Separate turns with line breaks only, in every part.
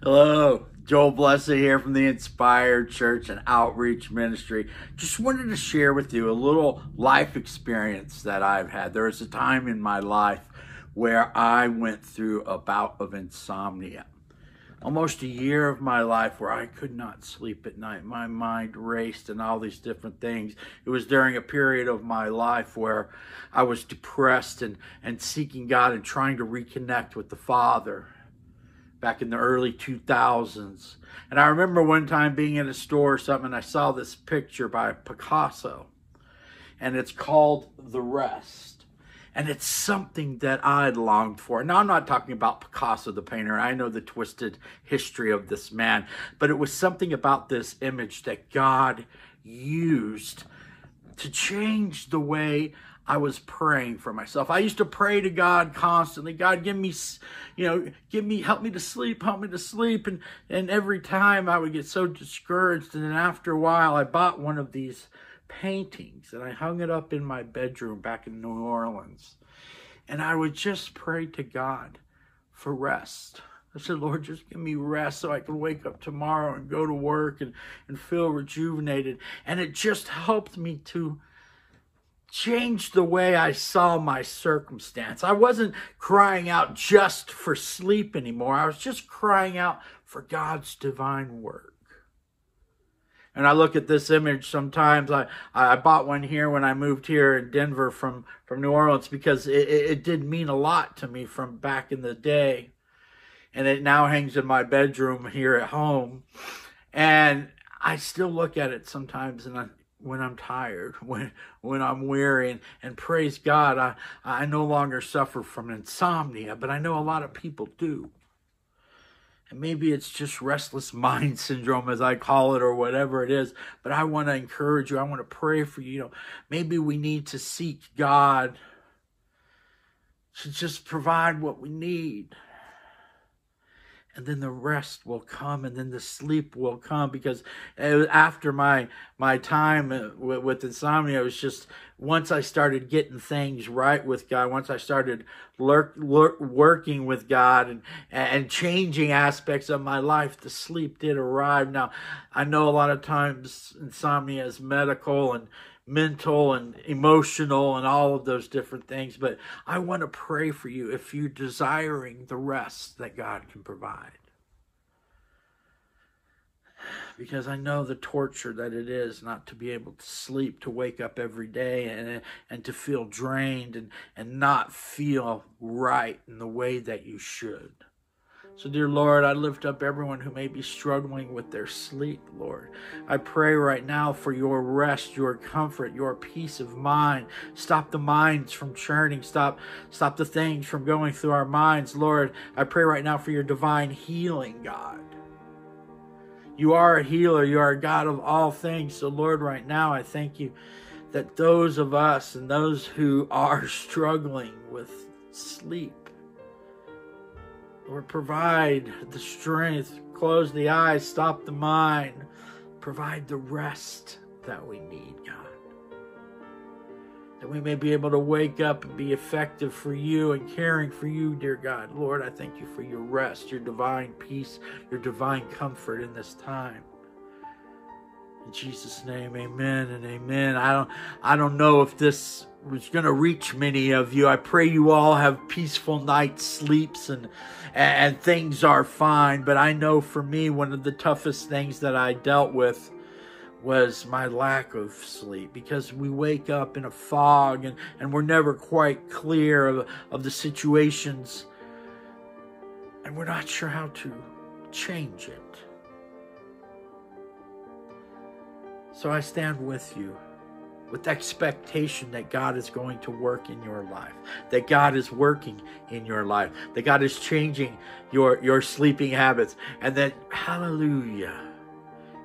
Hello, Joel Blessitt here from the Inspire Church and Outreach Ministry. Just wanted to share with you a little life experience that I've had. There was a time in my life where I went through a bout of insomnia. Almost a year of my life where I could not sleep at night. My mind raced and all these different things. It was during a period of my life where I was depressed and, and seeking God and trying to reconnect with the Father back in the early 2000s. And I remember one time being in a store or something, and I saw this picture by Picasso, and it's called The Rest. And it's something that I'd longed for. Now, I'm not talking about Picasso, the painter. I know the twisted history of this man, but it was something about this image that God used to change the way I was praying for myself. I used to pray to God constantly. God, give me, you know, give me, help me to sleep, help me to sleep. And, and every time I would get so discouraged. And then after a while, I bought one of these paintings and I hung it up in my bedroom back in New Orleans. And I would just pray to God for rest. I said, Lord, just give me rest so I can wake up tomorrow and go to work and, and feel rejuvenated. And it just helped me to changed the way I saw my circumstance. I wasn't crying out just for sleep anymore. I was just crying out for God's divine work. And I look at this image sometimes. I, I bought one here when I moved here in Denver from, from New Orleans because it, it, it did mean a lot to me from back in the day. And it now hangs in my bedroom here at home. And I still look at it sometimes and I, when I'm tired, when when I'm weary, and, and praise God, I, I no longer suffer from insomnia, but I know a lot of people do. And maybe it's just restless mind syndrome, as I call it, or whatever it is. But I want to encourage you. I want to pray for you. You know, maybe we need to seek God to just provide what we need and then the rest will come and then the sleep will come because after my my time uh, with, with insomnia it was just once i started getting things right with god once i started lurk, lurk, working with god and and changing aspects of my life the sleep did arrive. Now i know a lot of times insomnia is medical and mental and emotional and all of those different things. But I want to pray for you if you're desiring the rest that God can provide. Because I know the torture that it is not to be able to sleep, to wake up every day and, and to feel drained and, and not feel right in the way that you should. So, dear Lord, I lift up everyone who may be struggling with their sleep, Lord. I pray right now for your rest, your comfort, your peace of mind. Stop the minds from churning. Stop, stop the things from going through our minds, Lord. I pray right now for your divine healing, God. You are a healer. You are a God of all things. So, Lord, right now, I thank you that those of us and those who are struggling with sleep, Lord, provide the strength, close the eyes, stop the mind, provide the rest that we need, God. That we may be able to wake up and be effective for you and caring for you, dear God. Lord, I thank you for your rest, your divine peace, your divine comfort in this time. In Jesus' name, amen and amen. I don't I don't know if this was going to reach many of you. I pray you all have peaceful night sleeps and and things are fine. But I know for me, one of the toughest things that I dealt with was my lack of sleep because we wake up in a fog and, and we're never quite clear of, of the situations and we're not sure how to change it. So I stand with you with expectation that God is going to work in your life, that God is working in your life, that God is changing your, your sleeping habits, and that, hallelujah,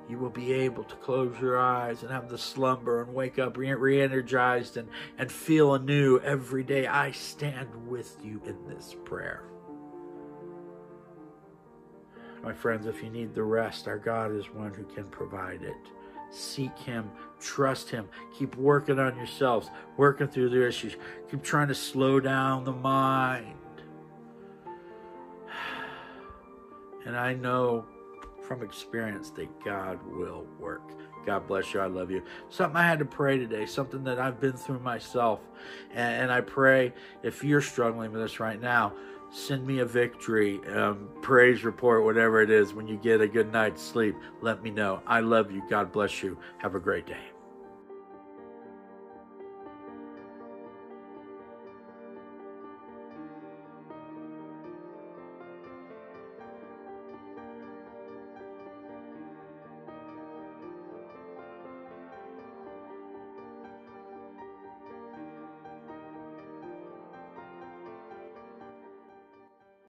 you will be able to close your eyes and have the slumber and wake up re energized and, and feel anew every day. I stand with you in this prayer. My friends, if you need the rest, our God is one who can provide it. Seek Him, trust Him, keep working on yourselves, working through the issues, keep trying to slow down the mind. And I know from experience that God will work. God bless you. I love you. Something I had to pray today, something that I've been through myself. And, and I pray if you're struggling with this right now, send me a victory, um, praise report, whatever it is. When you get a good night's sleep, let me know. I love you. God bless you. Have a great day.